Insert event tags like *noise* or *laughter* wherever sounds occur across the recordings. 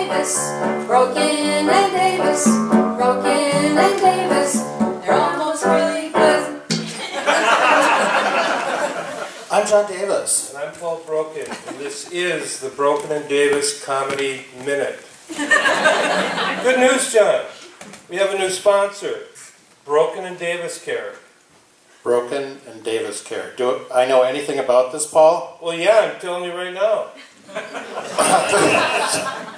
Davis, Brokken and Davis, Brokken and Davis. They're almost really cousin. *laughs* I'm John Davis. And I'm Paul Brokken, and this is the Brokken and Davis Comedy Minute. *laughs* Good news, John. We have a new sponsor, Brokken and Davis Care. Brokken and Davis Care. Do I know anything about this, Paul? Well, yeah, I'm telling you right now. *laughs*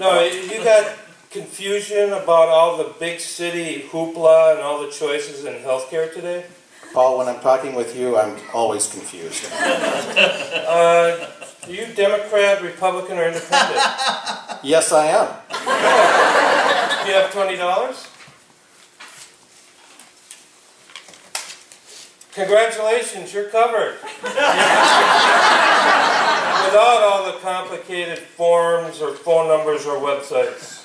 no, you got confusion about all the big city hoopla and all the choices in healthcare today? Paul, when I'm talking with you, I'm always confused. *laughs* Uh, are you Democrat, Republican, or Independent? *laughs* Yes, I am. Do you have twenty dollars? Congratulations, you're covered. *laughs* The complicated forms or phone numbers or websites.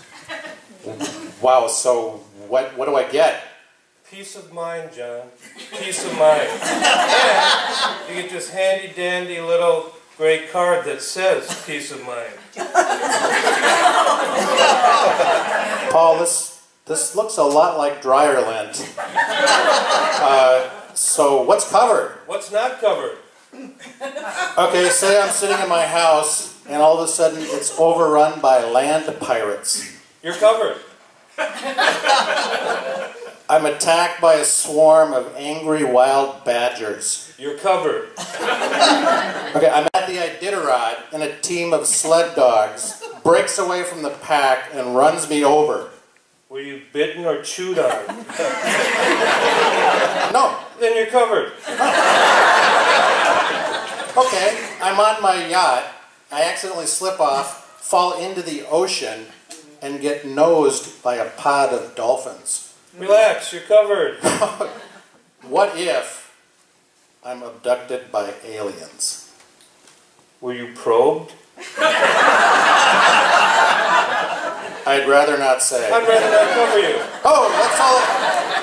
Wow, so what, what do I get? Peace of mind, John. Peace of mind. And you get this handy dandy little gray card that says peace of mind. Paul, this, this looks a lot like dryer lint. Uh, so what's covered? What's not covered? Okay, say I'm sitting in my house and all of a sudden it's overrun by land pirates. You're covered. I'm attacked by a swarm of angry wild badgers. You're covered. Okay, I'm at the Iditarod and a team of sled dogs breaks away from the pack and runs me over. Were you bitten or chewed on? No, Then you're covered. *laughs* I'm on my yacht. I accidentally slip off, fall into the ocean, and get nosed by a pod of dolphins. Relax, you're covered. *laughs* What if I'm abducted by aliens? Were you probed? I'd rather not say. I'd rather not cover you. Oh, that's all,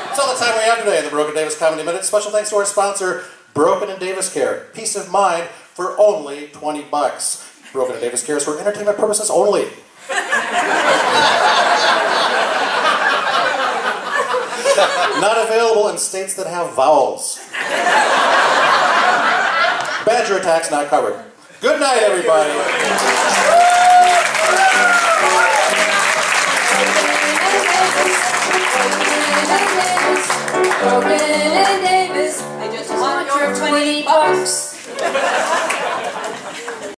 that's all the time we have today in the Brokken Davis Comedy Minute. Special thanks to our sponsor, Brokken and Davis Care. Peace of mind for only 20 bucks. Brokken and Davis cares for entertainment purposes only. Not available in states that have vowels. Badger attacks not covered. Good night, everybody. Brokken and Davis, I just want your 20 bucks. Thank *laughs* you.